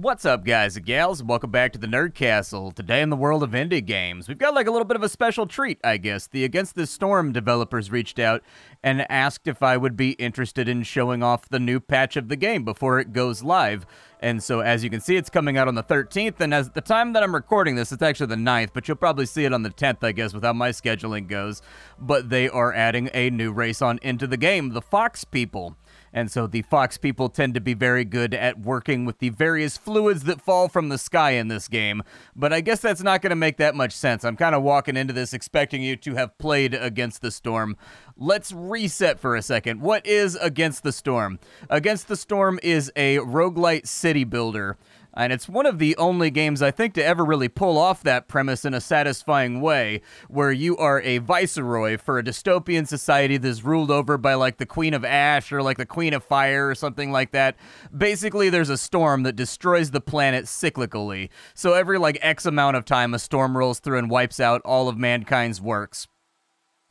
What's up, guys and gals? Welcome back to the Nerd Castle. Today in the world of indie games, we've got like a little bit of a special treat, I guess. The Against the Storm developers reached out and asked if I would be interested in showing off the new patch of the game before it goes live. And so, as you can see, it's coming out on the 13th, and as the time that I'm recording this, it's actually the 9th, but you'll probably see it on the 10th, I guess, with how my scheduling goes. But they are adding a new race on into the game, the Fox People. And so the Fox people tend to be very good at working with the various fluids that fall from the sky in this game. But I guess that's not going to make that much sense. I'm kind of walking into this expecting you to have played Against the Storm. Let's reset for a second. What is Against the Storm? Against the Storm is a roguelite city builder and it's one of the only games I think to ever really pull off that premise in a satisfying way, where you are a viceroy for a dystopian society that's ruled over by like the Queen of Ash or like the Queen of Fire or something like that. Basically, there's a storm that destroys the planet cyclically. So every like X amount of time, a storm rolls through and wipes out all of mankind's works.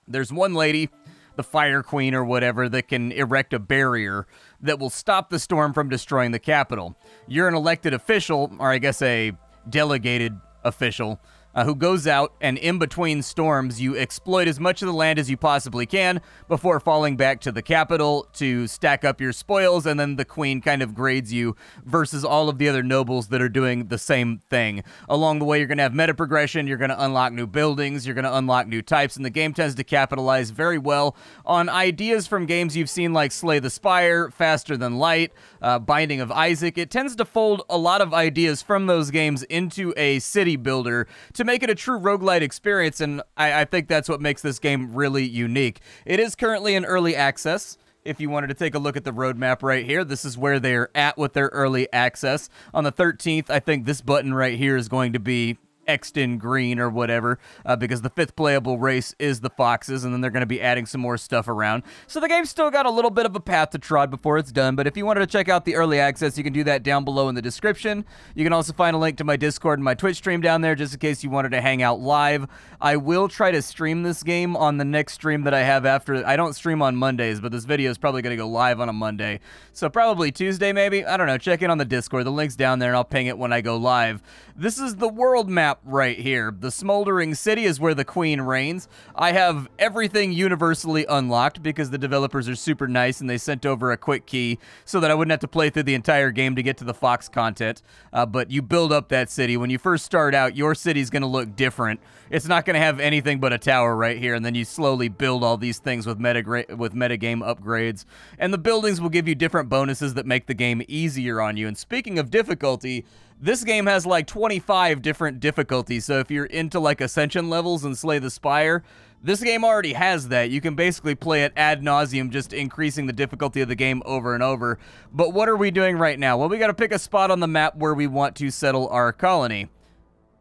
There's one lady the Fire Queen or whatever that can erect a barrier that will stop the storm from destroying the capital. You're an elected official, or I guess a delegated official, uh, who goes out and in between storms, you exploit as much of the land as you possibly can before falling back to the capital to stack up your spoils, and then the queen kind of grades you versus all of the other nobles that are doing the same thing. Along the way, you're going to have meta progression, you're going to unlock new buildings, you're going to unlock new types, and the game tends to capitalize very well on ideas from games you've seen like Slay the Spire, Faster Than Light, uh, Binding of Isaac. It tends to fold a lot of ideas from those games into a city builder to make it a true roguelite experience, and I, I think that's what makes this game really unique. It is currently in early access if you wanted to take a look at the roadmap right here, this is where they're at with their early access. On the 13th, I think this button right here is going to be In green or whatever, uh, because the fifth playable race is the Foxes, and then they're going to be adding some more stuff around. So the game's still got a little bit of a path to trod before it's done, but if you wanted to check out the early access, you can do that down below in the description. You can also find a link to my Discord and my Twitch stream down there just in case you wanted to hang out live. I will try to stream this game on the next stream that I have after. I don't stream on Mondays, but this video is probably going to go live on a Monday. So probably Tuesday, maybe? I don't know. Check in on the Discord. The link's down there, and I'll ping it when I go live. This is the world map right here. The smoldering city is where the queen reigns. I have everything universally unlocked because the developers are super nice and they sent over a quick key so that I wouldn't have to play through the entire game to get to the Fox content. Uh, but you build up that city. When you first start out, your city's going to look different. It's not going to have anything but a tower right here, and then you slowly build all these things with meta with metagame upgrades. And the buildings will give you different bonuses that make the game easier on you. And speaking of difficulty, this game has like 25 different difficulties, so if you're into like Ascension levels and Slay the Spire, this game already has that. You can basically play it ad nauseum, just increasing the difficulty of the game over and over. But what are we doing right now? Well, we got to pick a spot on the map where we want to settle our colony.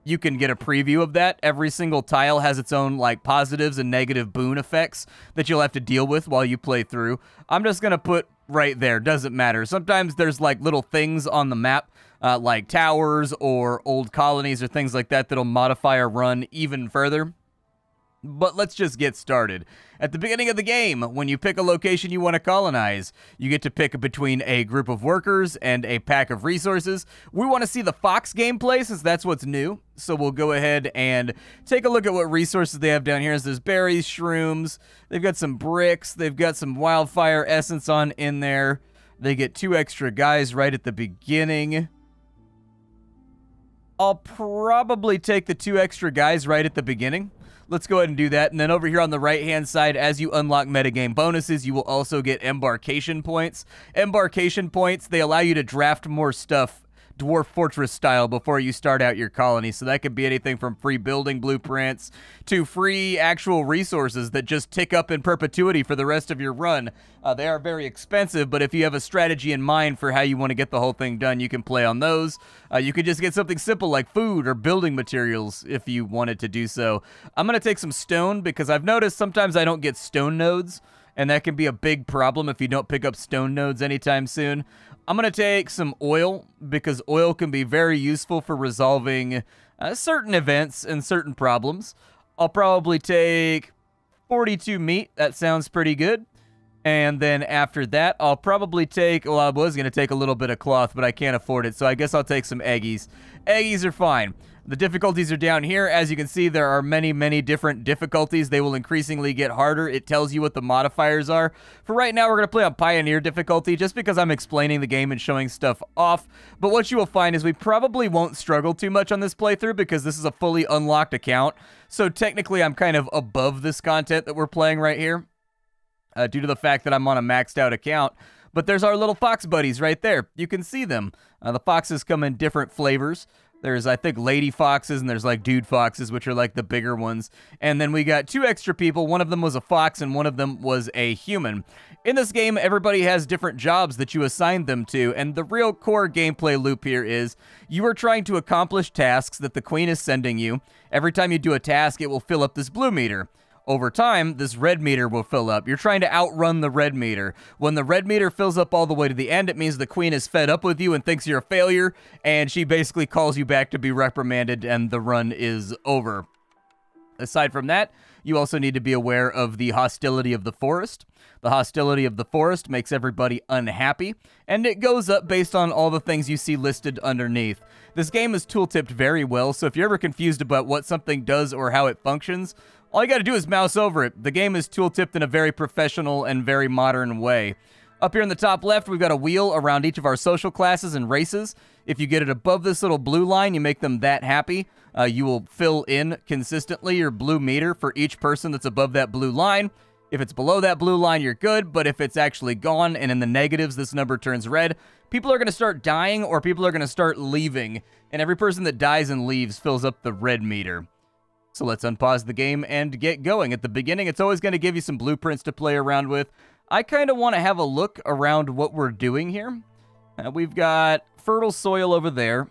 You can get a preview of that. Every single tile has its own like positives and negative boon effects that you'll have to deal with while you play through. I'm just going to put right there. Doesn't matter. Sometimes there's like little things on the map uh, like towers or old colonies or things like that that'll modify our run even further. But let's just get started. At the beginning of the game, when you pick a location you want to colonize, you get to pick between a group of workers and a pack of resources. We want to see the Fox gameplay since that's what's new. So we'll go ahead and take a look at what resources they have down here. So there's berries, shrooms, they've got some bricks, they've got some wildfire essence on in there. They get two extra guys right at the beginning. I'll probably take the two extra guys right at the beginning. Let's go ahead and do that. And then over here on the right-hand side, as you unlock metagame bonuses, you will also get embarkation points. Embarkation points, they allow you to draft more stuff Dwarf Fortress style before you start out your colony. So that could be anything from free building blueprints to free actual resources that just tick up in perpetuity for the rest of your run. Uh, they are very expensive, but if you have a strategy in mind for how you want to get the whole thing done, you can play on those. Uh, you could just get something simple like food or building materials if you wanted to do so. I'm going to take some stone because I've noticed sometimes I don't get stone nodes and that can be a big problem if you don't pick up stone nodes anytime soon. I'm going to take some oil because oil can be very useful for resolving uh, certain events and certain problems. I'll probably take 42 meat. That sounds pretty good. And then after that, I'll probably take, well, I was going to take a little bit of cloth, but I can't afford it, so I guess I'll take some eggies. Eggies are fine. The difficulties are down here. As you can see, there are many, many different difficulties. They will increasingly get harder. It tells you what the modifiers are. For right now, we're going to play on Pioneer difficulty just because I'm explaining the game and showing stuff off. But what you will find is we probably won't struggle too much on this playthrough because this is a fully unlocked account. So technically, I'm kind of above this content that we're playing right here uh, due to the fact that I'm on a maxed out account. But there's our little fox buddies right there. You can see them. Uh, the foxes come in different flavors. There's, I think, lady foxes, and there's like dude foxes, which are like the bigger ones. And then we got two extra people. One of them was a fox, and one of them was a human. In this game, everybody has different jobs that you assign them to, and the real core gameplay loop here is you are trying to accomplish tasks that the queen is sending you. Every time you do a task, it will fill up this blue meter. Over time, this red meter will fill up. You're trying to outrun the red meter. When the red meter fills up all the way to the end, it means the queen is fed up with you and thinks you're a failure, and she basically calls you back to be reprimanded, and the run is over. Aside from that, you also need to be aware of the hostility of the forest. The hostility of the forest makes everybody unhappy, and it goes up based on all the things you see listed underneath. This game is tooltipped very well, so if you're ever confused about what something does or how it functions, all you got to do is mouse over it. The game is tool-tipped in a very professional and very modern way. Up here in the top left, we've got a wheel around each of our social classes and races. If you get it above this little blue line, you make them that happy. Uh, you will fill in consistently your blue meter for each person that's above that blue line. If it's below that blue line, you're good, but if it's actually gone and in the negatives, this number turns red, people are going to start dying or people are going to start leaving, and every person that dies and leaves fills up the red meter. So let's unpause the game and get going. At the beginning, it's always going to give you some blueprints to play around with. I kind of want to have a look around what we're doing here. Uh, we've got fertile soil over there.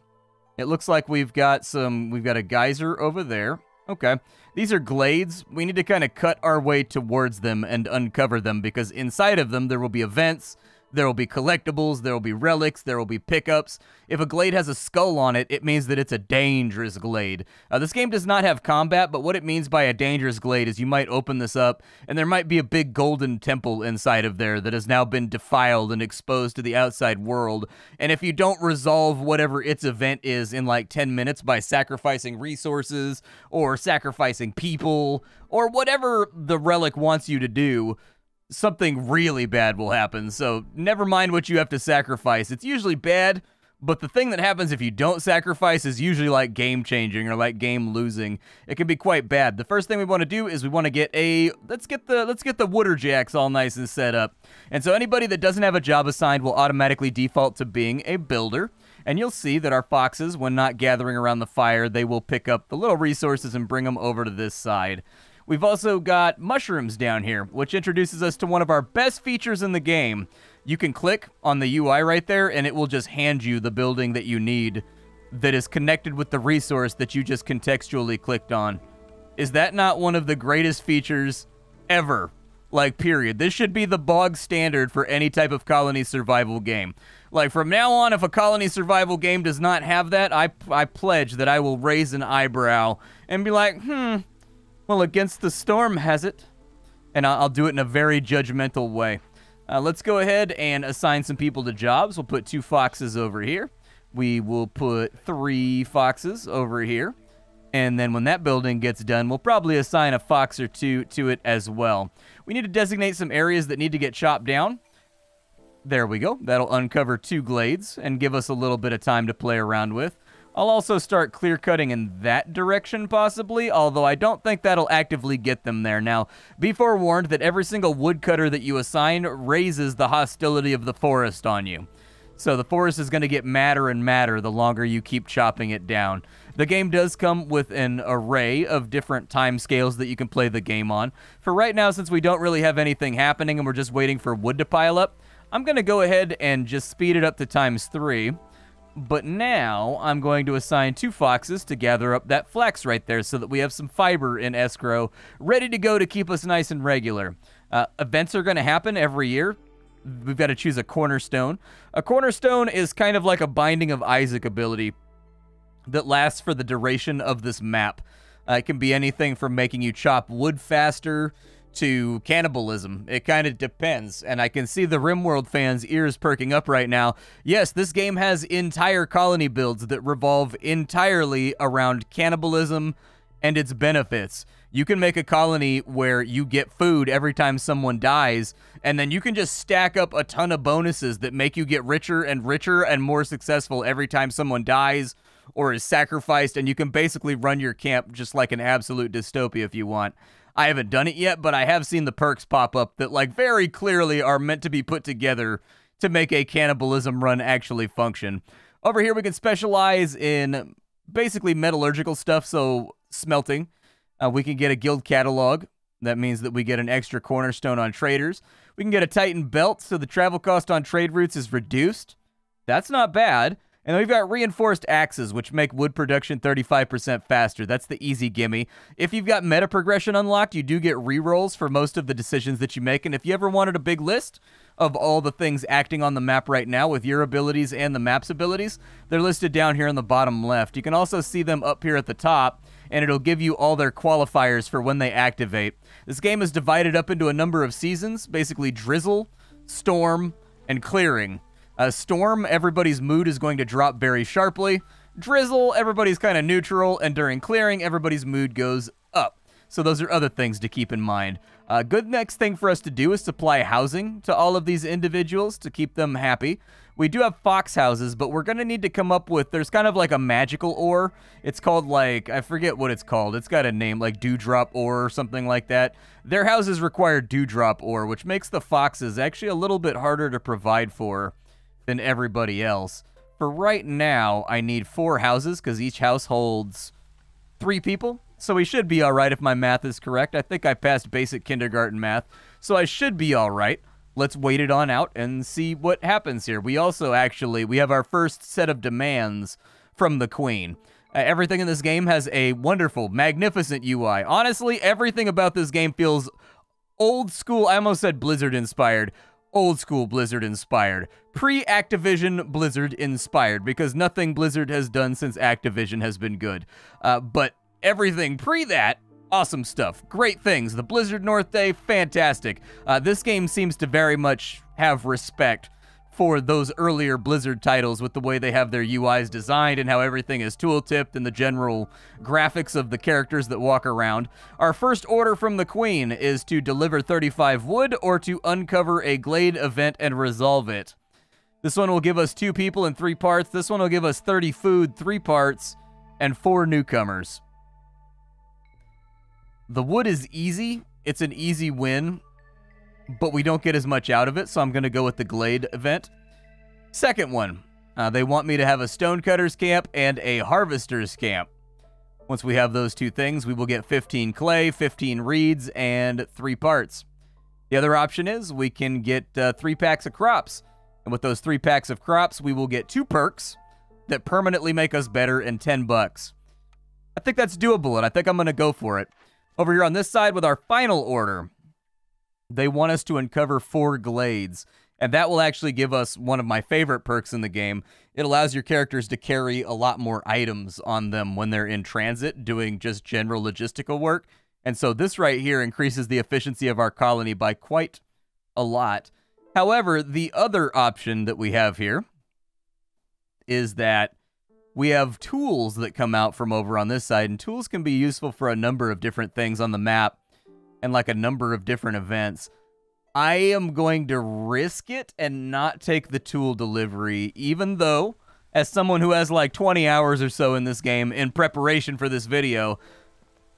It looks like we've got some, we've got a geyser over there. Okay. These are glades. We need to kind of cut our way towards them and uncover them because inside of them there will be events there will be collectibles, there will be relics, there will be pickups. If a glade has a skull on it, it means that it's a dangerous glade. Uh, this game does not have combat, but what it means by a dangerous glade is you might open this up, and there might be a big golden temple inside of there that has now been defiled and exposed to the outside world. And if you don't resolve whatever its event is in like 10 minutes by sacrificing resources or sacrificing people or whatever the relic wants you to do, something really bad will happen. So never mind what you have to sacrifice. It's usually bad, but the thing that happens if you don't sacrifice is usually like game changing or like game losing. It can be quite bad. The first thing we want to do is we want to get a let's get the let's get the wooder jacks all nice and set up. And so anybody that doesn't have a job assigned will automatically default to being a builder. And you'll see that our foxes, when not gathering around the fire, they will pick up the little resources and bring them over to this side. We've also got mushrooms down here, which introduces us to one of our best features in the game. You can click on the UI right there, and it will just hand you the building that you need that is connected with the resource that you just contextually clicked on. Is that not one of the greatest features ever? Like, period. This should be the bog standard for any type of colony survival game. Like, from now on, if a colony survival game does not have that, I, I pledge that I will raise an eyebrow and be like, hmm, well, Against the Storm has it, and I'll do it in a very judgmental way. Uh, let's go ahead and assign some people to jobs. We'll put two foxes over here. We will put three foxes over here. And then when that building gets done, we'll probably assign a fox or two to it as well. We need to designate some areas that need to get chopped down. There we go. That'll uncover two glades and give us a little bit of time to play around with. I'll also start clear cutting in that direction possibly, although I don't think that'll actively get them there. Now, be forewarned that every single woodcutter that you assign raises the hostility of the forest on you. So the forest is going to get madder and madder the longer you keep chopping it down. The game does come with an array of different time scales that you can play the game on. For right now, since we don't really have anything happening and we're just waiting for wood to pile up, I'm going to go ahead and just speed it up to times three. But now I'm going to assign two foxes to gather up that flax right there so that we have some fiber in escrow ready to go to keep us nice and regular. Uh, events are going to happen every year. We've got to choose a cornerstone. A cornerstone is kind of like a Binding of Isaac ability that lasts for the duration of this map. Uh, it can be anything from making you chop wood faster to cannibalism. It kind of depends. And I can see the RimWorld fans' ears perking up right now. Yes, this game has entire colony builds that revolve entirely around cannibalism and its benefits. You can make a colony where you get food every time someone dies, and then you can just stack up a ton of bonuses that make you get richer and richer and more successful every time someone dies or is sacrificed, and you can basically run your camp just like an absolute dystopia if you want. I haven't done it yet, but I have seen the perks pop up that, like, very clearly are meant to be put together to make a cannibalism run actually function. Over here, we can specialize in basically metallurgical stuff, so smelting. Uh, we can get a guild catalog. That means that we get an extra cornerstone on traders. We can get a Titan belt, so the travel cost on trade routes is reduced. That's not bad. And then we've got reinforced axes, which make wood production 35% faster. That's the easy gimme. If you've got meta progression unlocked, you do get rerolls for most of the decisions that you make. And if you ever wanted a big list of all the things acting on the map right now with your abilities and the map's abilities, they're listed down here in the bottom left. You can also see them up here at the top, and it'll give you all their qualifiers for when they activate. This game is divided up into a number of seasons, basically drizzle, storm, and clearing. A storm, everybody's mood is going to drop very sharply. Drizzle, everybody's kind of neutral. And during clearing, everybody's mood goes up. So those are other things to keep in mind. A uh, good next thing for us to do is supply housing to all of these individuals to keep them happy. We do have fox houses, but we're going to need to come up with, there's kind of like a magical ore. It's called like, I forget what it's called. It's got a name like dewdrop ore or something like that. Their houses require dewdrop ore, which makes the foxes actually a little bit harder to provide for than everybody else. For right now, I need four houses because each house holds three people. So we should be all right if my math is correct. I think I passed basic kindergarten math, so I should be all right. Let's wait it on out and see what happens here. We also actually, we have our first set of demands from the queen. Uh, everything in this game has a wonderful, magnificent UI. Honestly, everything about this game feels old school. I almost said Blizzard inspired old school Blizzard inspired, pre Activision Blizzard inspired, because nothing Blizzard has done since Activision has been good. Uh, but everything pre that, awesome stuff. Great things. The Blizzard North Day, fantastic. Uh, this game seems to very much have respect for those earlier Blizzard titles with the way they have their UIs designed and how everything is tooltipped and the general graphics of the characters that walk around. Our first order from the Queen is to deliver 35 wood or to uncover a glade event and resolve it. This one will give us two people in three parts. This one will give us 30 food, three parts, and four newcomers. The wood is easy. It's an easy win but we don't get as much out of it, so I'm going to go with the Glade event. Second one, uh, they want me to have a Stonecutter's camp and a Harvester's camp. Once we have those two things, we will get 15 clay, 15 reeds, and three parts. The other option is we can get uh, three packs of crops. And with those three packs of crops, we will get two perks that permanently make us better in 10 bucks. I think that's doable, and I think I'm going to go for it. Over here on this side with our final order, they want us to uncover four glades. And that will actually give us one of my favorite perks in the game. It allows your characters to carry a lot more items on them when they're in transit, doing just general logistical work. And so this right here increases the efficiency of our colony by quite a lot. However, the other option that we have here is that we have tools that come out from over on this side, and tools can be useful for a number of different things on the map and like a number of different events. I am going to risk it and not take the tool delivery, even though, as someone who has like 20 hours or so in this game in preparation for this video,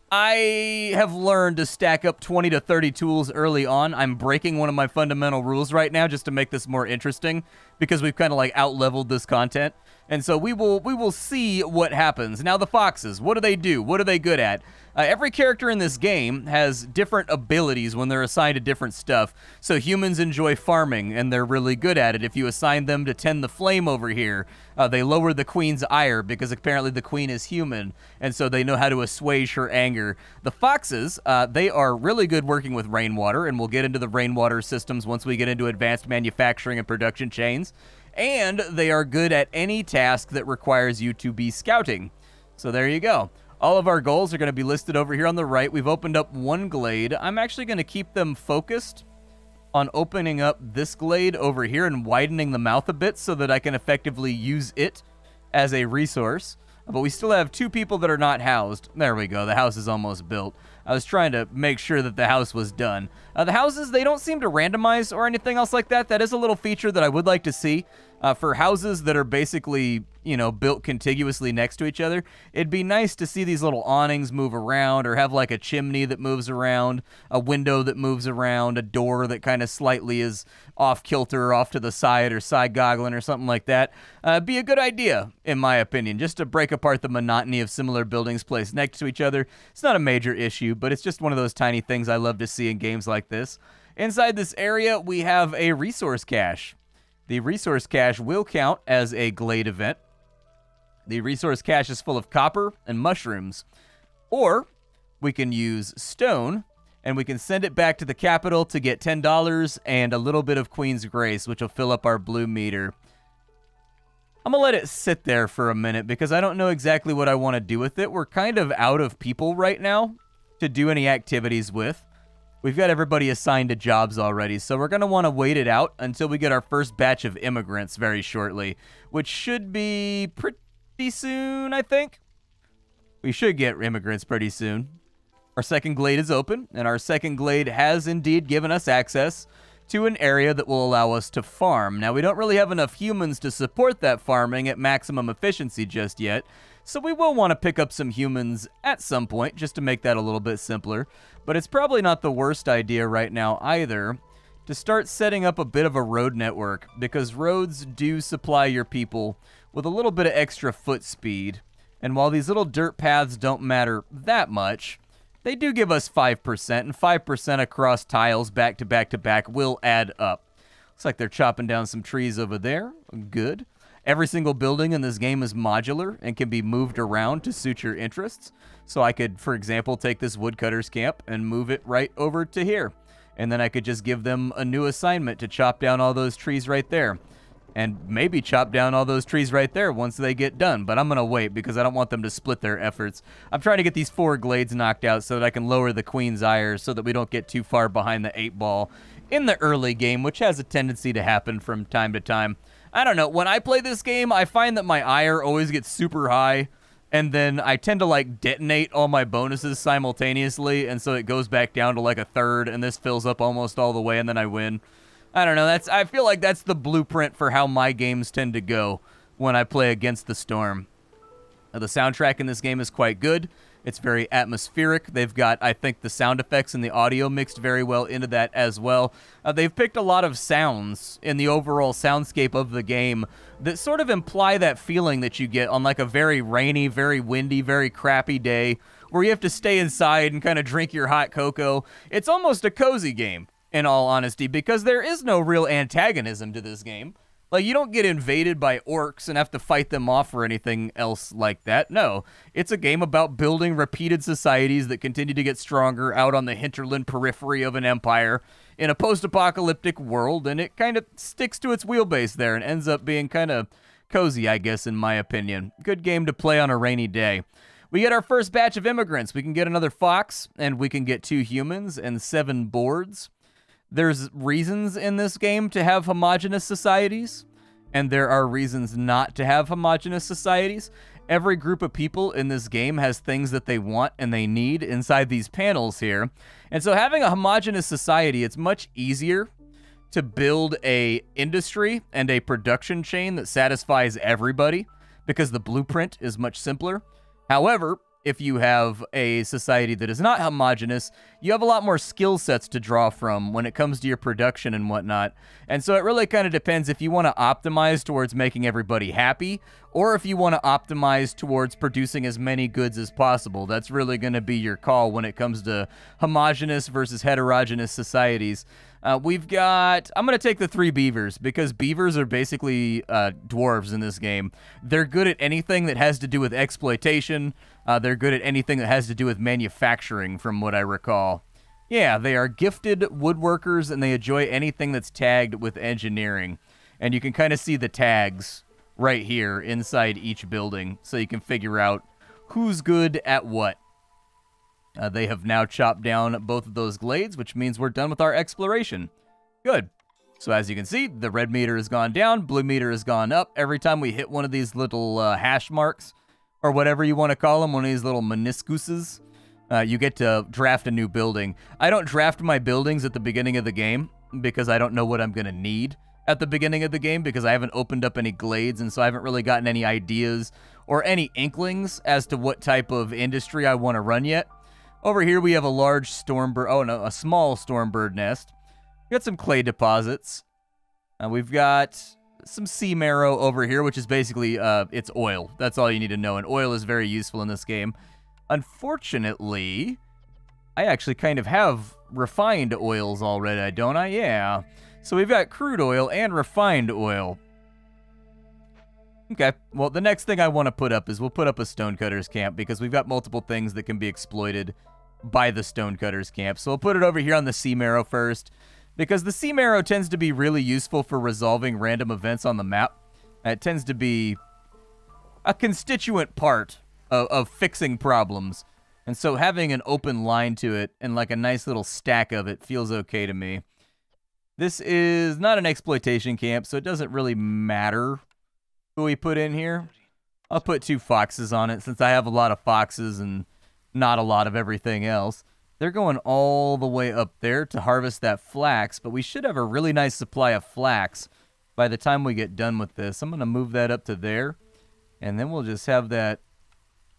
I have learned to stack up 20 to 30 tools early on. I'm breaking one of my fundamental rules right now just to make this more interesting because we've kind of like out leveled this content. And so we will we will see what happens. Now the foxes, what do they do? What are they good at? Uh, every character in this game has different abilities when they're assigned to different stuff. So humans enjoy farming, and they're really good at it. If you assign them to tend the flame over here, uh, they lower the queen's ire because apparently the queen is human, and so they know how to assuage her anger. The foxes, uh, they are really good working with rainwater, and we'll get into the rainwater systems once we get into advanced manufacturing and production chains. And they are good at any task that requires you to be scouting. So there you go. All of our goals are going to be listed over here on the right. We've opened up one glade. I'm actually going to keep them focused on opening up this glade over here and widening the mouth a bit so that I can effectively use it as a resource. But we still have two people that are not housed. There we go. The house is almost built. I was trying to make sure that the house was done. Uh, the houses, they don't seem to randomize or anything else like that. That is a little feature that I would like to see. Uh, for houses that are basically, you know, built contiguously next to each other, it'd be nice to see these little awnings move around or have like a chimney that moves around, a window that moves around, a door that kind of slightly is off kilter or off to the side or side goggling or something like that. Uh, be a good idea, in my opinion, just to break apart the monotony of similar buildings placed next to each other. It's not a major issue, but it's just one of those tiny things I love to see in games like this. Inside this area, we have a resource cache. The resource cache will count as a Glade event. The resource cache is full of copper and mushrooms. Or we can use stone and we can send it back to the capital to get $10 and a little bit of Queen's Grace, which will fill up our blue meter. I'm going to let it sit there for a minute because I don't know exactly what I want to do with it. We're kind of out of people right now to do any activities with. We've got everybody assigned to jobs already, so we're going to want to wait it out until we get our first batch of immigrants very shortly, which should be pretty soon, I think. We should get immigrants pretty soon. Our second glade is open, and our second glade has indeed given us access to an area that will allow us to farm. Now, we don't really have enough humans to support that farming at maximum efficiency just yet, so we will want to pick up some humans at some point just to make that a little bit simpler. But it's probably not the worst idea right now either to start setting up a bit of a road network because roads do supply your people with a little bit of extra foot speed. And while these little dirt paths don't matter that much, they do give us 5%, and 5% across tiles back to back to back will add up. Looks like they're chopping down some trees over there. Good. Every single building in this game is modular and can be moved around to suit your interests. So I could, for example, take this woodcutter's camp and move it right over to here. And then I could just give them a new assignment to chop down all those trees right there. And maybe chop down all those trees right there once they get done. But I'm going to wait because I don't want them to split their efforts. I'm trying to get these four glades knocked out so that I can lower the queen's ire so that we don't get too far behind the eight ball in the early game, which has a tendency to happen from time to time. I don't know. When I play this game, I find that my ire always gets super high, and then I tend to like detonate all my bonuses simultaneously, and so it goes back down to like a third, and this fills up almost all the way, and then I win. I don't know. That's I feel like that's the blueprint for how my games tend to go when I play against the storm. Now, the soundtrack in this game is quite good. It's very atmospheric. They've got, I think, the sound effects and the audio mixed very well into that as well. Uh, they've picked a lot of sounds in the overall soundscape of the game that sort of imply that feeling that you get on like a very rainy, very windy, very crappy day where you have to stay inside and kind of drink your hot cocoa. It's almost a cozy game, in all honesty, because there is no real antagonism to this game. Like, you don't get invaded by orcs and have to fight them off or anything else like that. No, it's a game about building repeated societies that continue to get stronger out on the hinterland periphery of an empire in a post apocalyptic world, and it kind of sticks to its wheelbase there and ends up being kind of cozy, I guess, in my opinion. Good game to play on a rainy day. We get our first batch of immigrants. We can get another fox, and we can get two humans and seven boards. There's reasons in this game to have homogenous societies, and there are reasons not to have homogenous societies. Every group of people in this game has things that they want and they need inside these panels here. And so having a homogenous society, it's much easier to build a industry and a production chain that satisfies everybody because the blueprint is much simpler. However, if you have a society that is not homogenous, you have a lot more skill sets to draw from when it comes to your production and whatnot. And so it really kind of depends if you want to optimize towards making everybody happy or if you want to optimize towards producing as many goods as possible. That's really going to be your call when it comes to homogenous versus heterogeneous societies. Uh, we've got. I'm going to take the three beavers because beavers are basically uh, dwarves in this game. They're good at anything that has to do with exploitation. Uh, they're good at anything that has to do with manufacturing, from what I recall. Yeah, they are gifted woodworkers and they enjoy anything that's tagged with engineering. And you can kind of see the tags right here inside each building so you can figure out who's good at what. Uh, they have now chopped down both of those glades, which means we're done with our exploration. Good. So as you can see, the red meter has gone down, blue meter has gone up. Every time we hit one of these little uh, hash marks, or whatever you want to call them, one of these little meniscuses, uh, you get to draft a new building. I don't draft my buildings at the beginning of the game because I don't know what I'm going to need at the beginning of the game because I haven't opened up any glades and so I haven't really gotten any ideas or any inklings as to what type of industry I want to run yet. Over here we have a large stormbird, oh no, a small stormbird nest. We got some clay deposits. Uh, we've got some sea marrow over here, which is basically, uh, it's oil. That's all you need to know, and oil is very useful in this game. Unfortunately, I actually kind of have refined oils already, don't I? Yeah. So we've got crude oil and refined oil. Okay, well, the next thing I want to put up is we'll put up a stonecutters camp because we've got multiple things that can be exploited by the stonecutters camp. So we'll put it over here on the sea marrow first because the sea marrow tends to be really useful for resolving random events on the map. Uh, it tends to be a constituent part of, of fixing problems. And so having an open line to it and like a nice little stack of it feels okay to me. This is not an exploitation camp, so it doesn't really matter who we put in here. I'll put two foxes on it since I have a lot of foxes and not a lot of everything else. They're going all the way up there to harvest that flax, but we should have a really nice supply of flax by the time we get done with this. I'm going to move that up to there, and then we'll just have that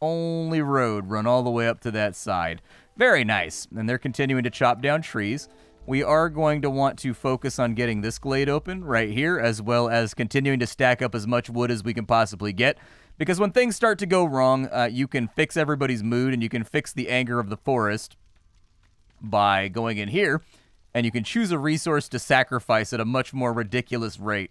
only road run all the way up to that side. Very nice. And they're continuing to chop down trees we are going to want to focus on getting this glade open right here, as well as continuing to stack up as much wood as we can possibly get. Because when things start to go wrong, uh, you can fix everybody's mood and you can fix the anger of the forest by going in here, and you can choose a resource to sacrifice at a much more ridiculous rate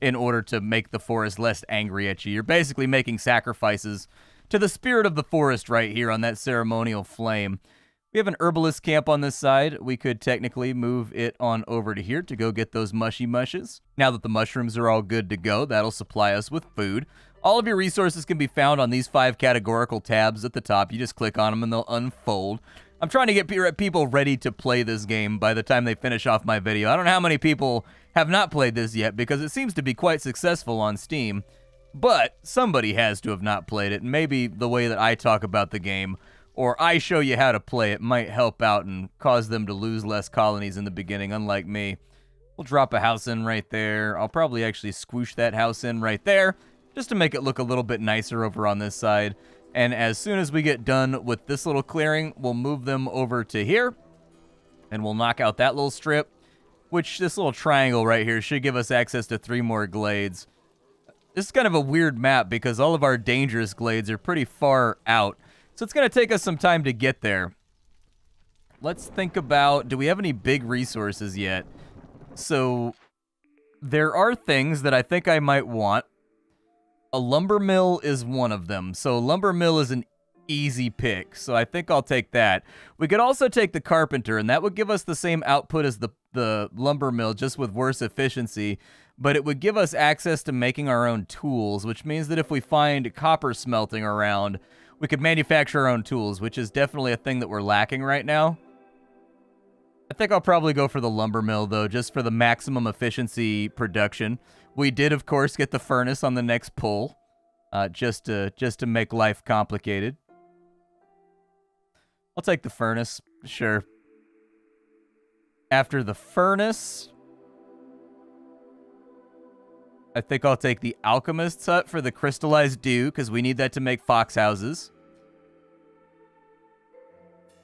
in order to make the forest less angry at you. You're basically making sacrifices to the spirit of the forest right here on that ceremonial flame. We have an herbalist camp on this side. We could technically move it on over to here to go get those mushy mushes. Now that the mushrooms are all good to go, that'll supply us with food. All of your resources can be found on these five categorical tabs at the top. You just click on them and they'll unfold. I'm trying to get people ready to play this game by the time they finish off my video. I don't know how many people have not played this yet because it seems to be quite successful on Steam. But somebody has to have not played it, and maybe the way that I talk about the game or I show you how to play it might help out and cause them to lose less colonies in the beginning, unlike me. We'll drop a house in right there. I'll probably actually squoosh that house in right there, just to make it look a little bit nicer over on this side. And as soon as we get done with this little clearing, we'll move them over to here, and we'll knock out that little strip, which this little triangle right here should give us access to three more glades. This is kind of a weird map because all of our dangerous glades are pretty far out. So it's going to take us some time to get there. Let's think about, do we have any big resources yet? So there are things that I think I might want. A lumber mill is one of them. So lumber mill is an easy pick. So I think I'll take that. We could also take the carpenter, and that would give us the same output as the, the lumber mill, just with worse efficiency. But it would give us access to making our own tools, which means that if we find copper smelting around, we could manufacture our own tools, which is definitely a thing that we're lacking right now. I think I'll probably go for the lumber mill, though, just for the maximum efficiency production. We did, of course, get the furnace on the next pull, uh, just to just to make life complicated. I'll take the furnace, sure. After the furnace, I think I'll take the Alchemist's Hut for the crystallized dew, because we need that to make fox houses.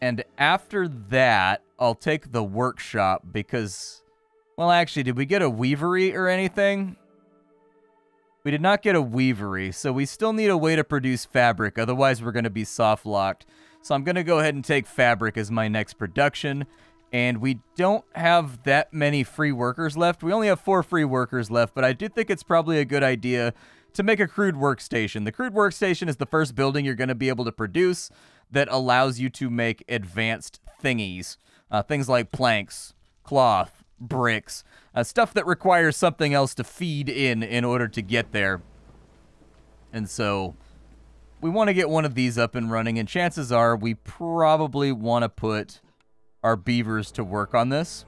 And after that, I'll take the workshop, because... Well, actually, did we get a weavery or anything? We did not get a weavery, so we still need a way to produce fabric, otherwise we're going to be soft-locked. So I'm going to go ahead and take fabric as my next production and we don't have that many free workers left. We only have four free workers left, but I do think it's probably a good idea to make a crude workstation. The crude workstation is the first building you're going to be able to produce that allows you to make advanced thingies. Uh, things like planks, cloth, bricks, uh, stuff that requires something else to feed in in order to get there. And so we want to get one of these up and running, and chances are we probably want to put our beavers to work on this.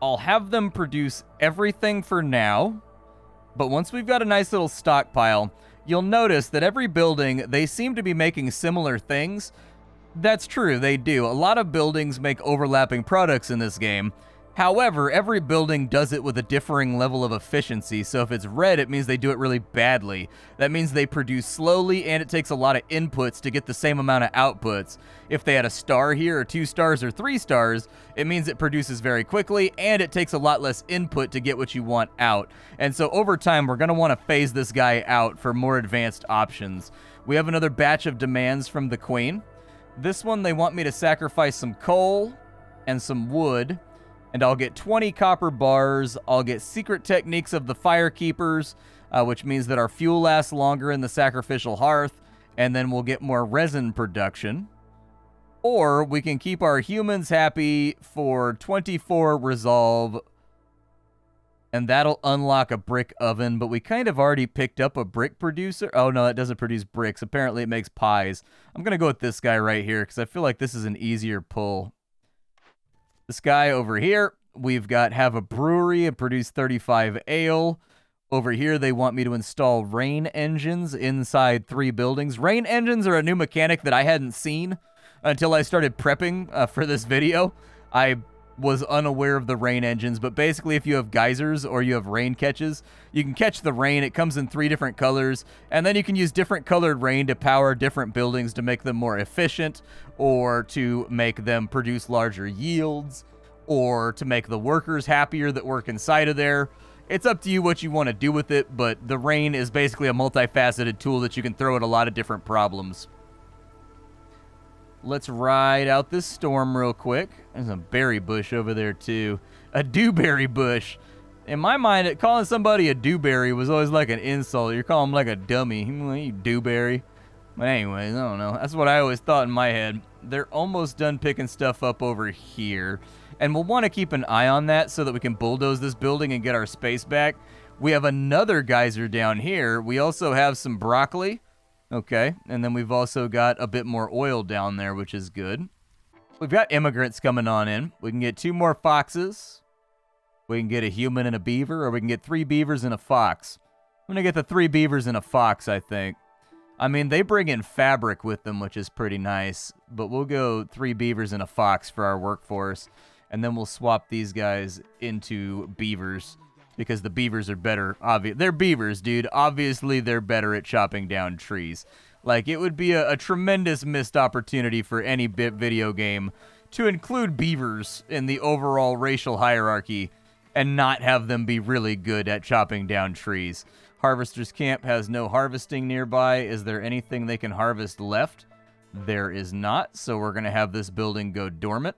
I'll have them produce everything for now, but once we've got a nice little stockpile, you'll notice that every building, they seem to be making similar things. That's true, they do. A lot of buildings make overlapping products in this game, However, every building does it with a differing level of efficiency, so if it's red, it means they do it really badly. That means they produce slowly, and it takes a lot of inputs to get the same amount of outputs. If they had a star here, or two stars, or three stars, it means it produces very quickly, and it takes a lot less input to get what you want out. And so over time, we're going to want to phase this guy out for more advanced options. We have another batch of demands from the Queen. This one, they want me to sacrifice some coal and some wood and I'll get 20 copper bars. I'll get secret techniques of the firekeepers, uh, which means that our fuel lasts longer in the sacrificial hearth, and then we'll get more resin production. Or we can keep our humans happy for 24 resolve, and that'll unlock a brick oven, but we kind of already picked up a brick producer. Oh, no, it doesn't produce bricks. Apparently it makes pies. I'm going to go with this guy right here because I feel like this is an easier pull. This guy over here, we've got have a brewery and produce 35 ale. Over here, they want me to install rain engines inside three buildings. Rain engines are a new mechanic that I hadn't seen until I started prepping uh, for this video. I was unaware of the rain engines, but basically if you have geysers or you have rain catches, you can catch the rain. It comes in three different colors, and then you can use different colored rain to power different buildings to make them more efficient or to make them produce larger yields or to make the workers happier that work inside of there. It's up to you what you want to do with it, but the rain is basically a multifaceted tool that you can throw at a lot of different problems. Let's ride out this storm real quick. There's a berry bush over there, too. A dewberry bush. In my mind, calling somebody a dewberry was always like an insult. You're calling them like a dummy. You dewberry. But anyways, I don't know. That's what I always thought in my head. They're almost done picking stuff up over here. And we'll want to keep an eye on that so that we can bulldoze this building and get our space back. We have another geyser down here. We also have some broccoli. Okay, and then we've also got a bit more oil down there, which is good. We've got immigrants coming on in. We can get two more foxes. We can get a human and a beaver, or we can get three beavers and a fox. I'm going to get the three beavers and a fox, I think. I mean, they bring in fabric with them, which is pretty nice, but we'll go three beavers and a fox for our workforce, and then we'll swap these guys into beavers because the beavers are better. Obvi- they're beavers, dude. Obviously, they're better at chopping down trees. Like, it would be a, a tremendous missed opportunity for any bit video game to include beavers in the overall racial hierarchy and not have them be really good at chopping down trees. Harvester's Camp has no harvesting nearby. Is there anything they can harvest left? There is not, so we're going to have this building go dormant.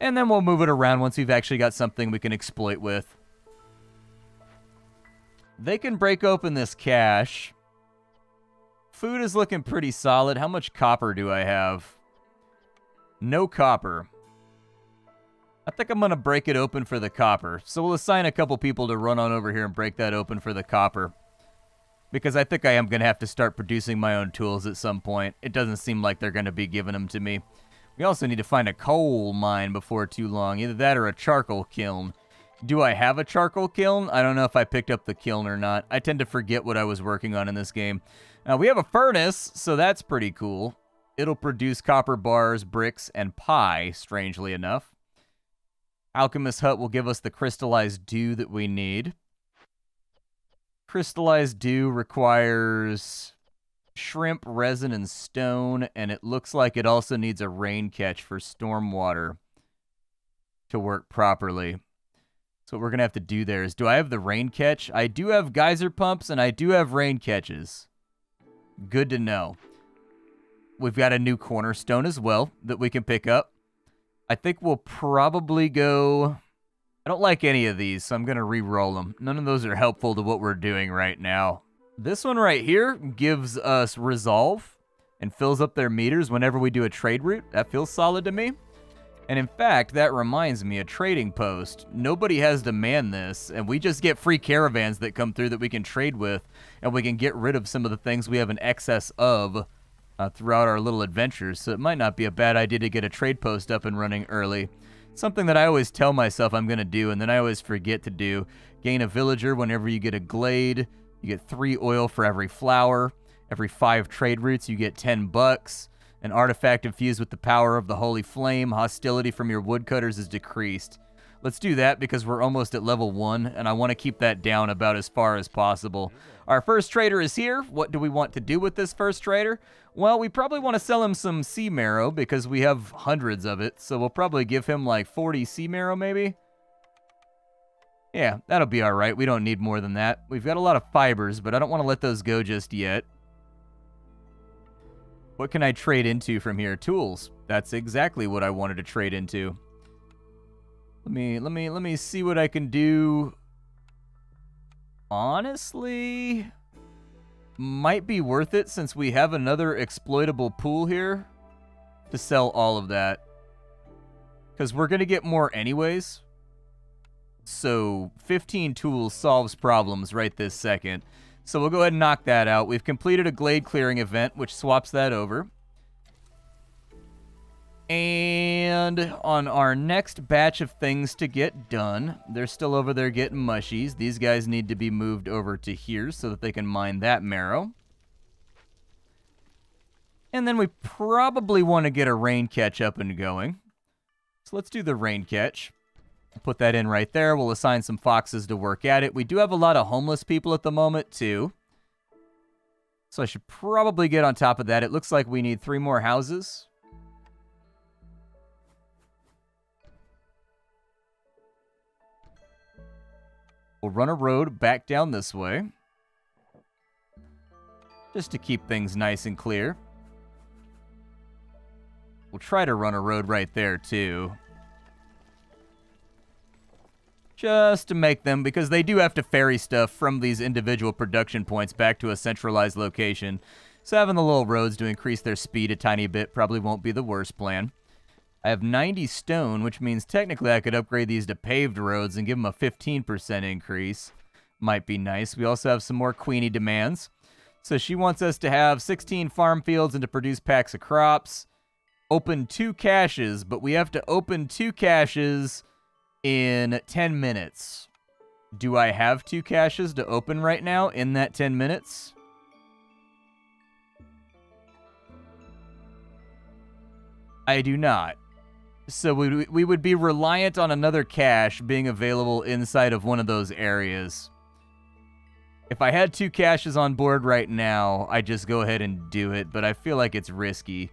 And then we'll move it around once we've actually got something we can exploit with. They can break open this cache. Food is looking pretty solid. How much copper do I have? No copper. I think I'm going to break it open for the copper. So we'll assign a couple people to run on over here and break that open for the copper. Because I think I am going to have to start producing my own tools at some point. It doesn't seem like they're going to be giving them to me. We also need to find a coal mine before too long. Either that or a charcoal kiln. Do I have a charcoal kiln? I don't know if I picked up the kiln or not. I tend to forget what I was working on in this game. Now, we have a furnace, so that's pretty cool. It'll produce copper bars, bricks, and pie, strangely enough. Alchemist Hut will give us the crystallized dew that we need. Crystallized dew requires shrimp, resin, and stone, and it looks like it also needs a rain catch for stormwater to work properly. So what we're going to have to do there is, do I have the rain catch? I do have geyser pumps, and I do have rain catches. Good to know. We've got a new cornerstone as well that we can pick up. I think we'll probably go... I don't like any of these, so I'm going to re-roll them. None of those are helpful to what we're doing right now. This one right here gives us resolve and fills up their meters whenever we do a trade route. That feels solid to me. And in fact, that reminds me, a trading post. Nobody has to man this, and we just get free caravans that come through that we can trade with, and we can get rid of some of the things we have an excess of uh, throughout our little adventures. So it might not be a bad idea to get a trade post up and running early. Something that I always tell myself I'm going to do, and then I always forget to do. Gain a villager whenever you get a glade. You get three oil for every flower. Every five trade routes, you get 10 bucks. An artifact infused with the power of the holy flame. Hostility from your woodcutters is decreased. Let's do that because we're almost at level 1, and I want to keep that down about as far as possible. Our first trader is here. What do we want to do with this first trader? Well, we probably want to sell him some sea marrow because we have hundreds of it, so we'll probably give him like 40 sea marrow maybe? Yeah, that'll be alright. We don't need more than that. We've got a lot of fibers, but I don't want to let those go just yet. What can I trade into from here? Tools. That's exactly what I wanted to trade into. Let me let me let me see what I can do. Honestly, might be worth it since we have another exploitable pool here to sell all of that. Cuz we're going to get more anyways. So, 15 tools solves problems right this second. So we'll go ahead and knock that out. We've completed a glade clearing event, which swaps that over. And on our next batch of things to get done, they're still over there getting mushies. These guys need to be moved over to here so that they can mine that marrow. And then we probably want to get a rain catch up and going. So let's do the rain catch. Put that in right there. We'll assign some foxes to work at it. We do have a lot of homeless people at the moment, too. So I should probably get on top of that. It looks like we need three more houses. We'll run a road back down this way. Just to keep things nice and clear. We'll try to run a road right there, too just to make them, because they do have to ferry stuff from these individual production points back to a centralized location. So having the little roads to increase their speed a tiny bit probably won't be the worst plan. I have 90 stone, which means technically I could upgrade these to paved roads and give them a 15% increase. Might be nice. We also have some more Queenie demands. So she wants us to have 16 farm fields and to produce packs of crops. Open two caches, but we have to open two caches in 10 minutes. Do I have two caches to open right now in that 10 minutes? I do not. So we, we would be reliant on another cache being available inside of one of those areas. If I had two caches on board right now, I'd just go ahead and do it, but I feel like it's risky.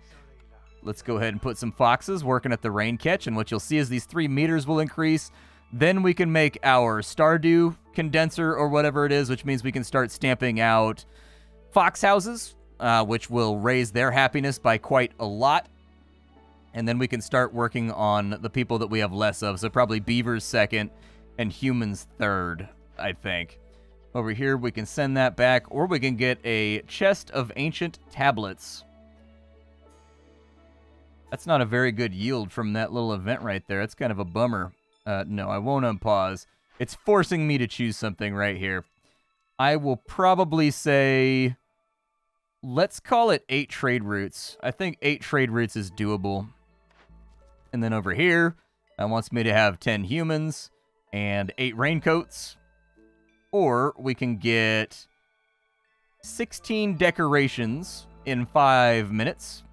Let's go ahead and put some foxes working at the rain catch, and what you'll see is these three meters will increase. Then we can make our Stardew condenser or whatever it is, which means we can start stamping out fox houses, uh, which will raise their happiness by quite a lot. And then we can start working on the people that we have less of. So probably beavers second and humans third, I think. Over here, we can send that back, or we can get a chest of ancient tablets. That's not a very good yield from that little event right there. That's kind of a bummer. Uh, no, I won't unpause. It's forcing me to choose something right here. I will probably say, let's call it eight trade routes. I think eight trade routes is doable. And then over here, that wants me to have 10 humans and eight raincoats. Or we can get 16 decorations in five minutes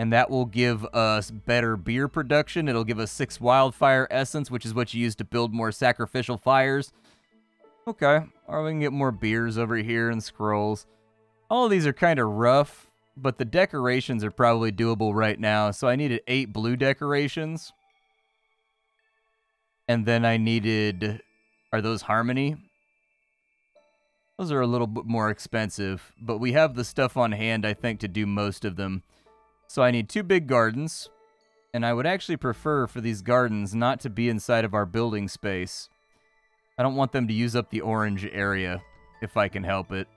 and that will give us better beer production. It'll give us six wildfire essence, which is what you use to build more sacrificial fires. Okay, or we can get more beers over here and scrolls. All of these are kind of rough, but the decorations are probably doable right now. So I needed eight blue decorations. And then I needed, are those Harmony? Those are a little bit more expensive, but we have the stuff on hand, I think, to do most of them. So I need two big gardens, and I would actually prefer for these gardens not to be inside of our building space. I don't want them to use up the orange area, if I can help it.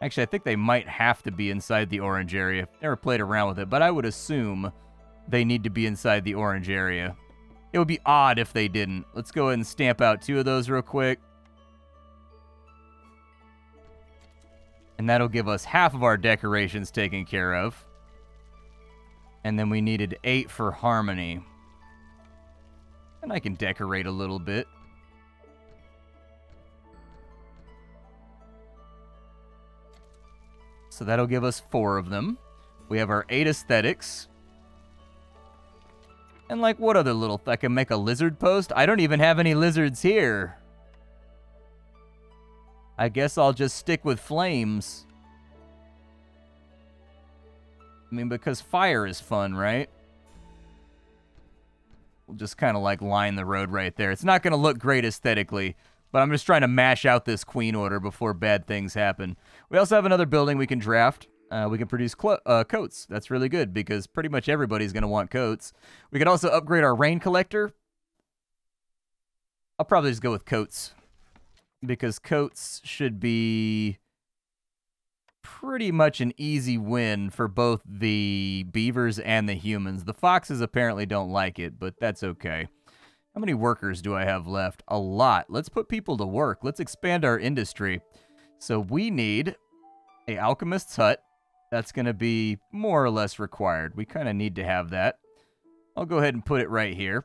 Actually, I think they might have to be inside the orange area. Never played around with it, but I would assume they need to be inside the orange area. It would be odd if they didn't. Let's go ahead and stamp out two of those real quick. And that'll give us half of our decorations taken care of. And then we needed eight for harmony. And I can decorate a little bit. So that'll give us four of them. We have our eight aesthetics. And like what other little... I can make a lizard post? I don't even have any lizards here. I guess I'll just stick with flames. I mean, because fire is fun, right? We'll just kind of like line the road right there. It's not going to look great aesthetically, but I'm just trying to mash out this queen order before bad things happen. We also have another building we can draft. Uh, we can produce uh, coats. That's really good because pretty much everybody's going to want coats. We can also upgrade our rain collector. I'll probably just go with coats because coats should be pretty much an easy win for both the beavers and the humans. The foxes apparently don't like it, but that's okay. How many workers do I have left? A lot. Let's put people to work. Let's expand our industry. So we need a alchemist's hut. That's going to be more or less required. We kind of need to have that. I'll go ahead and put it right here.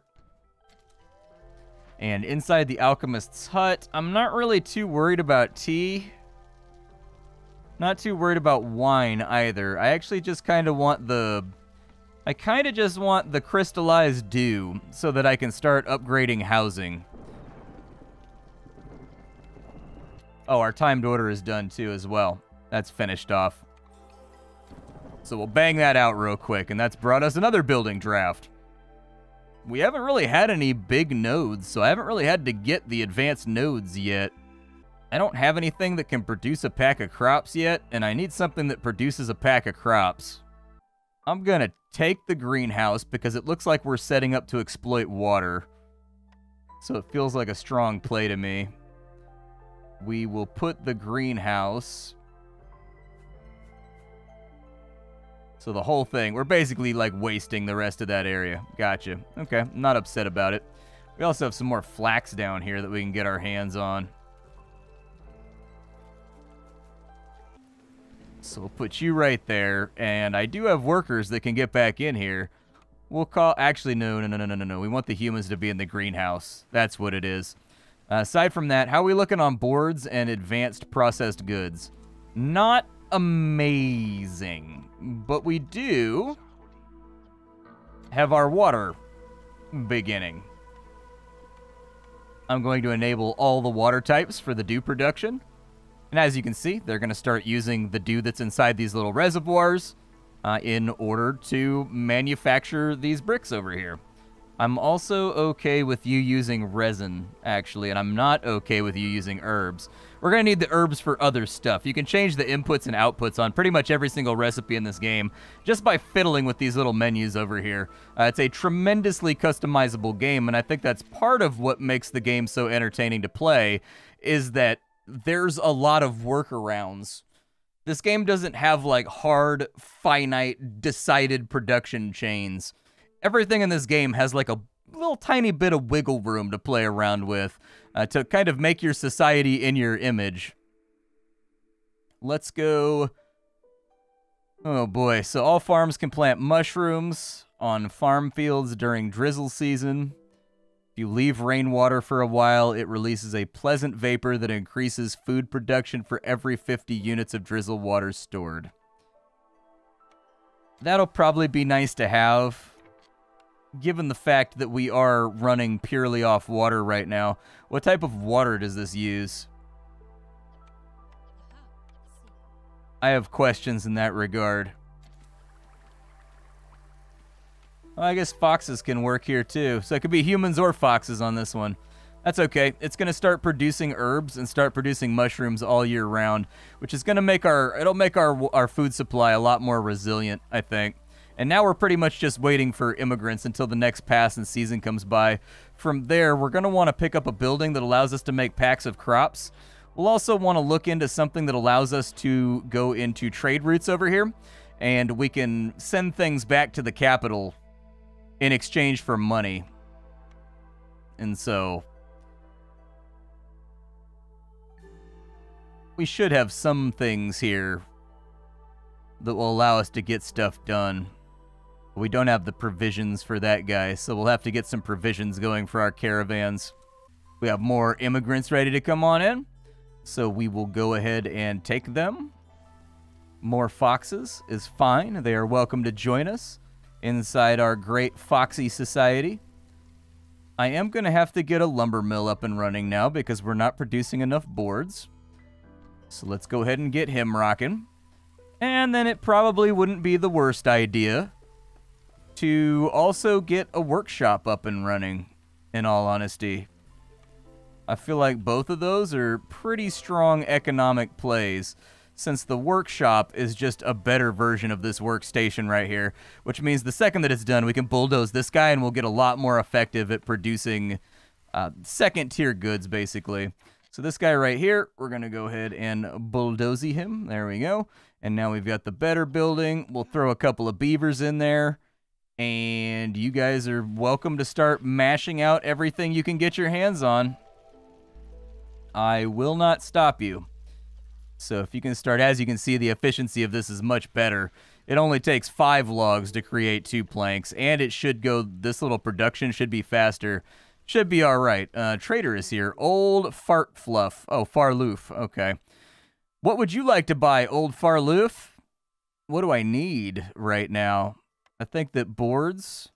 And inside the alchemist's hut, I'm not really too worried about tea. Not too worried about wine either. I actually just kind of want the... I kind of just want the crystallized dew so that I can start upgrading housing. Oh, our timed order is done too as well. That's finished off. So we'll bang that out real quick, and that's brought us another building draft. We haven't really had any big nodes, so I haven't really had to get the advanced nodes yet. I don't have anything that can produce a pack of crops yet, and I need something that produces a pack of crops. I'm gonna take the greenhouse because it looks like we're setting up to exploit water. So it feels like a strong play to me. We will put the greenhouse. So the whole thing, we're basically like wasting the rest of that area. Gotcha. Okay, I'm not upset about it. We also have some more flax down here that we can get our hands on. So we'll put you right there, and I do have workers that can get back in here. We'll call... Actually, no, no, no, no, no, no. We want the humans to be in the greenhouse. That's what it is. Uh, aside from that, how are we looking on boards and advanced processed goods? Not amazing, but we do have our water beginning. I'm going to enable all the water types for the dew production. And as you can see, they're going to start using the dew that's inside these little reservoirs uh, in order to manufacture these bricks over here. I'm also okay with you using resin, actually, and I'm not okay with you using herbs. We're going to need the herbs for other stuff. You can change the inputs and outputs on pretty much every single recipe in this game just by fiddling with these little menus over here. Uh, it's a tremendously customizable game, and I think that's part of what makes the game so entertaining to play, is that there's a lot of workarounds. This game doesn't have like hard, finite, decided production chains. Everything in this game has like a little tiny bit of wiggle room to play around with uh, to kind of make your society in your image. Let's go. Oh boy, so all farms can plant mushrooms on farm fields during drizzle season. If you leave rainwater for a while, it releases a pleasant vapor that increases food production for every 50 units of drizzle water stored. That'll probably be nice to have, given the fact that we are running purely off water right now. What type of water does this use? I have questions in that regard. Well, I guess foxes can work here too. So it could be humans or foxes on this one. That's okay. It's going to start producing herbs and start producing mushrooms all year round, which is going to make our it'll make our our food supply a lot more resilient, I think. And now we're pretty much just waiting for immigrants until the next pass and season comes by. From there, we're going to want to pick up a building that allows us to make packs of crops. We'll also want to look into something that allows us to go into trade routes over here, and we can send things back to the capital in exchange for money. And so we should have some things here that will allow us to get stuff done. We don't have the provisions for that guy, so we'll have to get some provisions going for our caravans. We have more immigrants ready to come on in, so we will go ahead and take them. More foxes is fine. They are welcome to join us inside our great Foxy Society. I am going to have to get a lumber mill up and running now because we're not producing enough boards. So let's go ahead and get him rocking. And then it probably wouldn't be the worst idea to also get a workshop up and running, in all honesty. I feel like both of those are pretty strong economic plays since the workshop is just a better version of this workstation right here, which means the second that it's done, we can bulldoze this guy and we'll get a lot more effective at producing uh, second tier goods, basically. So this guy right here, we're going to go ahead and bulldoze him. There we go. And now we've got the better building. We'll throw a couple of beavers in there. And you guys are welcome to start mashing out everything you can get your hands on. I will not stop you. So if you can start, as you can see, the efficiency of this is much better. It only takes five logs to create two planks, and it should go, this little production should be faster. Should be all right. Uh, Trader is here. Old Fart Fluff. Oh, Farloof. Okay. What would you like to buy, Old Farloof? What do I need right now? I think that boards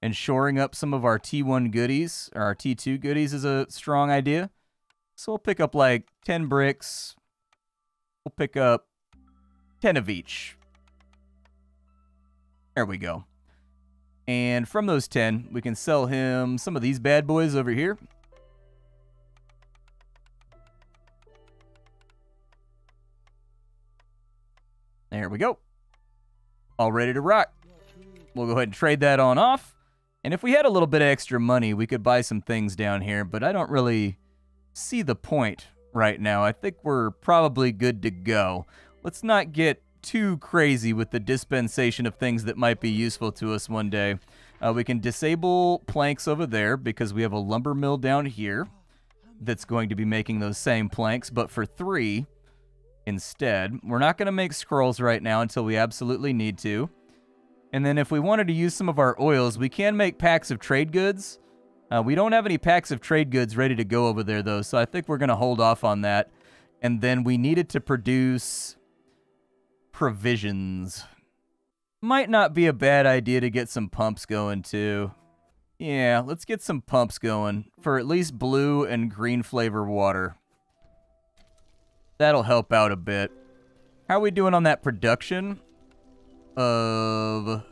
and shoring up some of our T1 goodies, or our T2 goodies is a strong idea. So we'll pick up like 10 bricks, We'll pick up 10 of each. There we go. And from those 10, we can sell him some of these bad boys over here. There we go. All ready to rock. We'll go ahead and trade that on off. And if we had a little bit of extra money, we could buy some things down here, but I don't really see the point right now. I think we're probably good to go. Let's not get too crazy with the dispensation of things that might be useful to us one day. Uh, we can disable planks over there because we have a lumber mill down here that's going to be making those same planks, but for three instead. We're not going to make scrolls right now until we absolutely need to. And then if we wanted to use some of our oils, we can make packs of trade goods. Uh, we don't have any packs of trade goods ready to go over there, though, so I think we're going to hold off on that. And then we needed to produce provisions. Might not be a bad idea to get some pumps going, too. Yeah, let's get some pumps going for at least blue and green flavor water. That'll help out a bit. How are we doing on that production of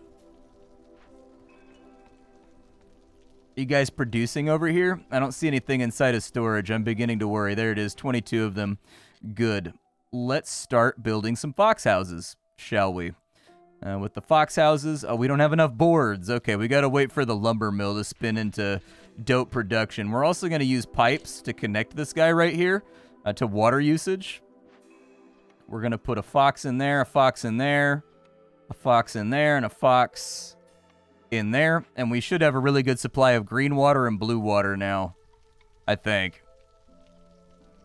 you guys producing over here? I don't see anything inside of storage. I'm beginning to worry. There it is, 22 of them. Good. Let's start building some fox houses, shall we? Uh, with the fox houses, oh, we don't have enough boards. Okay, we got to wait for the lumber mill to spin into dope production. We're also to use pipes to connect this guy right here uh, to water usage. We're to put a fox in there, a fox in there, a fox in there, and a fox in there, and we should have a really good supply of green water and blue water now, I think.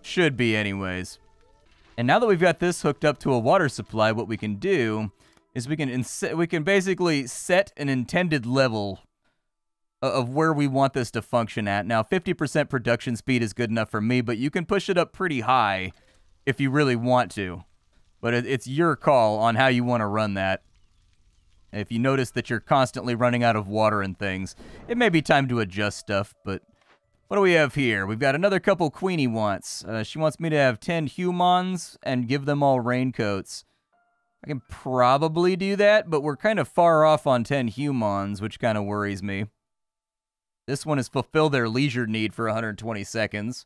Should be anyways. And now that we've got this hooked up to a water supply, what we can do is we can we can basically set an intended level of where we want this to function at. Now, 50% production speed is good enough for me, but you can push it up pretty high if you really want to. But it's your call on how you want to run that. If you notice that you're constantly running out of water and things, it may be time to adjust stuff, but what do we have here? We've got another couple Queenie wants. Uh, she wants me to have 10 humans and give them all raincoats. I can probably do that, but we're kind of far off on 10 humans, which kind of worries me. This one is fulfill their leisure need for 120 seconds.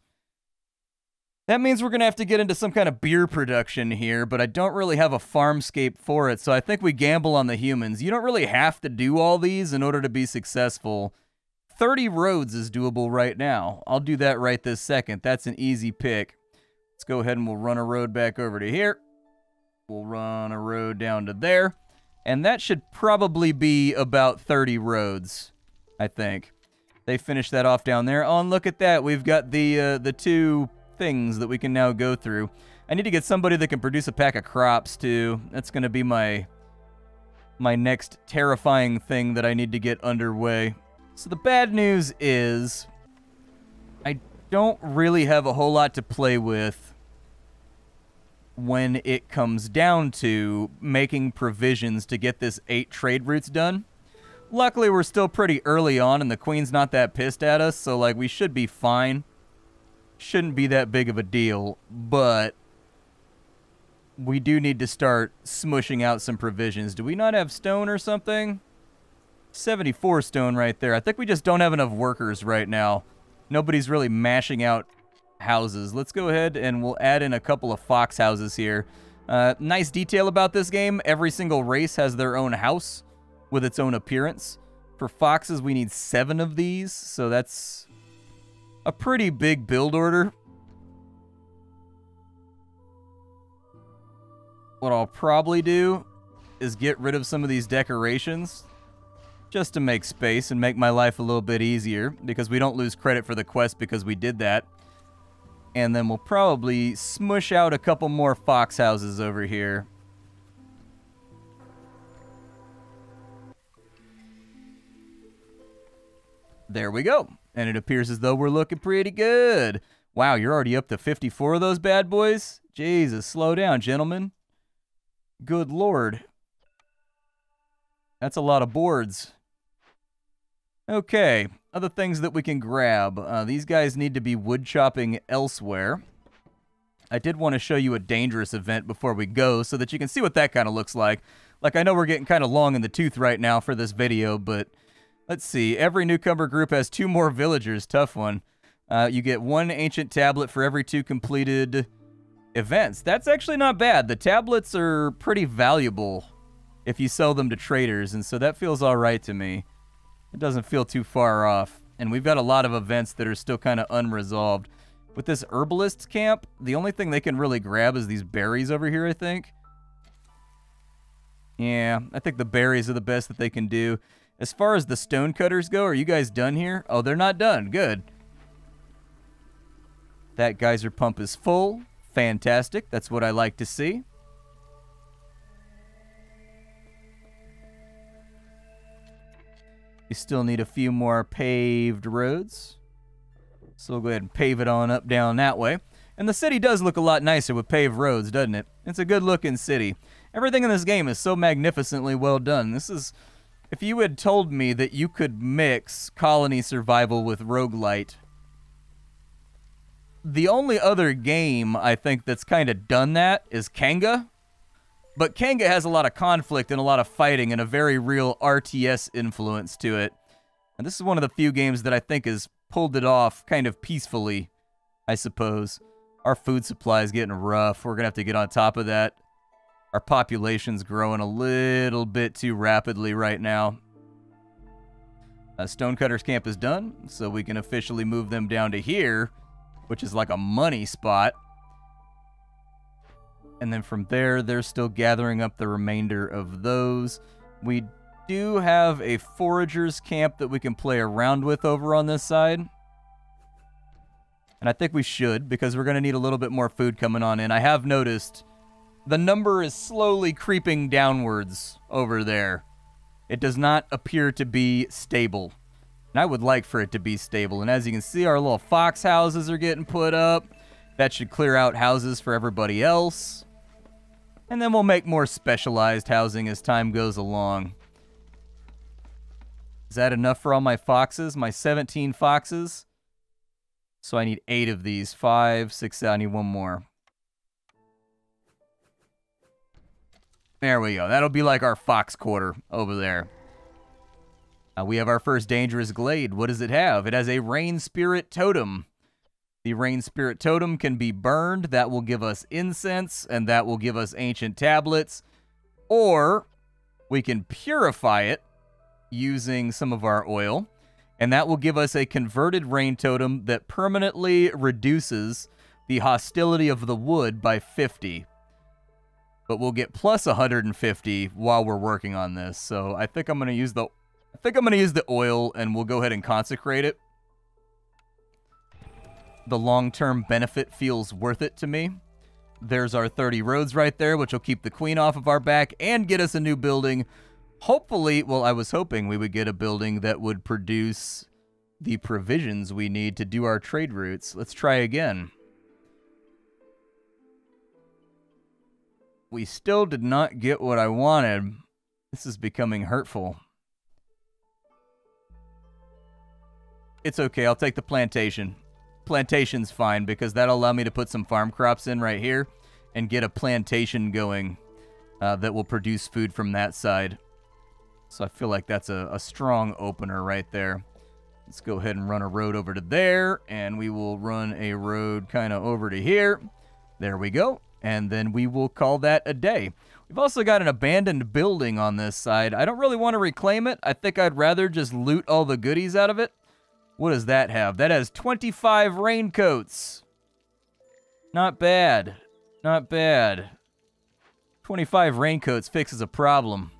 That means we're going to have to get into some kind of beer production here, but I don't really have a farmscape for it, so I think we gamble on the humans. You don't really have to do all these in order to be successful. 30 roads is doable right now. I'll do that right this second. That's an easy pick. Let's go ahead and we'll run a road back over to here. We'll run a road down to there. And that should probably be about 30 roads, I think. They finished that off down there. Oh, and look at that. We've got the uh, the two things that we can now go through. I need to get somebody that can produce a pack of crops too. That's going to be my my next terrifying thing that I need to get underway. So the bad news is I don't really have a whole lot to play with when it comes down to making provisions to get this eight trade routes done. Luckily, we're still pretty early on, and the queen's not that pissed at us, so, like, we should be fine. Shouldn't be that big of a deal, but we do need to start smushing out some provisions. Do we not have stone or something? 74 stone right there. I think we just don't have enough workers right now. Nobody's really mashing out houses. Let's go ahead and we'll add in a couple of fox houses here. Uh, nice detail about this game. Every single race has their own house with its own appearance. For foxes, we need seven of these, so that's a pretty big build order. What I'll probably do is get rid of some of these decorations just to make space and make my life a little bit easier because we don't lose credit for the quest because we did that. And then we'll probably smush out a couple more fox houses over here. There we go. And it appears as though we're looking pretty good. Wow, you're already up to 54 of those bad boys? Jesus, slow down, gentlemen. Good lord. That's a lot of boards. Okay, other things that we can grab. Uh, these guys need to be wood chopping elsewhere. I did want to show you a dangerous event before we go so that you can see what that kind of looks like. Like, I know we're getting kind of long in the tooth right now for this video, but Let's see. Every newcomer group has two more villagers. Tough one. Uh, you get one ancient tablet for every two completed events. That's actually not bad. The tablets are pretty valuable if you sell them to traders, and so that feels all right to me. It doesn't feel too far off. And we've got a lot of events that are still kind of unresolved. With this herbalist camp, the only thing they can really grab is these berries over here, I think. Yeah, I think the berries are the best that they can do. As far as the stonecutters go, are you guys done here? Oh, they're not done. Good. That geyser pump is full. Fantastic. That's what I like to see. We still need a few more paved roads. So we'll go ahead and pave it on up down that way. And the city does look a lot nicer with paved roads, doesn't it? It's a good looking city. Everything in this game is so magnificently well done. This is if you had told me that you could mix colony survival with roguelite, the only other game I think that's kind of done that is Kanga. But Kanga has a lot of conflict and a lot of fighting and a very real RTS influence to it. And this is one of the few games that I think has pulled it off kind of peacefully, I suppose. Our food supply is getting rough. We're going to have to get on top of that. Our population's growing a little bit too rapidly right now. Uh, Stonecutter's camp is done, so we can officially move them down to here, which is like a money spot. And then from there, they're still gathering up the remainder of those. We do have a forager's camp that we can play around with over on this side. And I think we should, because we're going to need a little bit more food coming on in. I have noticed the number is slowly creeping downwards over there. It does not appear to be stable. And I would like for it to be stable. And as you can see, our little fox houses are getting put up. That should clear out houses for everybody else. And then we'll make more specialized housing as time goes along. Is that enough for all my foxes? My 17 foxes? So I need eight of these. Five, six, I need one more. There we go. That'll be like our fox quarter over there. Uh, we have our first dangerous glade. What does it have? It has a rain spirit totem. The rain spirit totem can be burned. That will give us incense, and that will give us ancient tablets. Or we can purify it using some of our oil, and that will give us a converted rain totem that permanently reduces the hostility of the wood by 50 but we'll get plus 150 while we're working on this. So I think I'm going to use the I think I'm going to use the oil and we'll go ahead and consecrate it. The long-term benefit feels worth it to me. There's our 30 roads right there, which will keep the queen off of our back and get us a new building. Hopefully, well, I was hoping we would get a building that would produce the provisions we need to do our trade routes. Let's try again. We still did not get what I wanted. This is becoming hurtful. It's okay. I'll take the plantation. Plantation's fine because that'll allow me to put some farm crops in right here and get a plantation going uh, that will produce food from that side. So I feel like that's a, a strong opener right there. Let's go ahead and run a road over to there, and we will run a road kind of over to here. There we go. And then we will call that a day. We've also got an abandoned building on this side. I don't really want to reclaim it. I think I'd rather just loot all the goodies out of it. What does that have? That has 25 raincoats. Not bad. Not bad. 25 raincoats fixes a problem.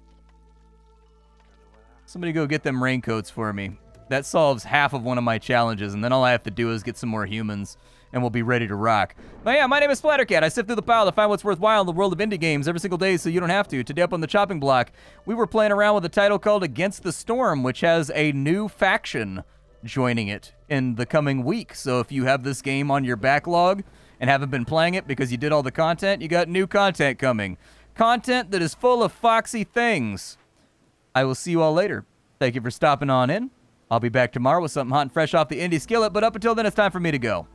Somebody go get them raincoats for me. That solves half of one of my challenges, and then all I have to do is get some more humans, and we'll be ready to rock. But yeah, my name is Splattercat. I sift through the pile to find what's worthwhile in the world of indie games every single day so you don't have to. Today up on the chopping block, we were playing around with a title called Against the Storm, which has a new faction joining it in the coming week. So if you have this game on your backlog and haven't been playing it because you did all the content, you got new content coming. Content that is full of foxy things. I will see you all later. Thank you for stopping on in. I'll be back tomorrow with something hot and fresh off the indie skillet, but up until then, it's time for me to go.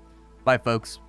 Bye, folks.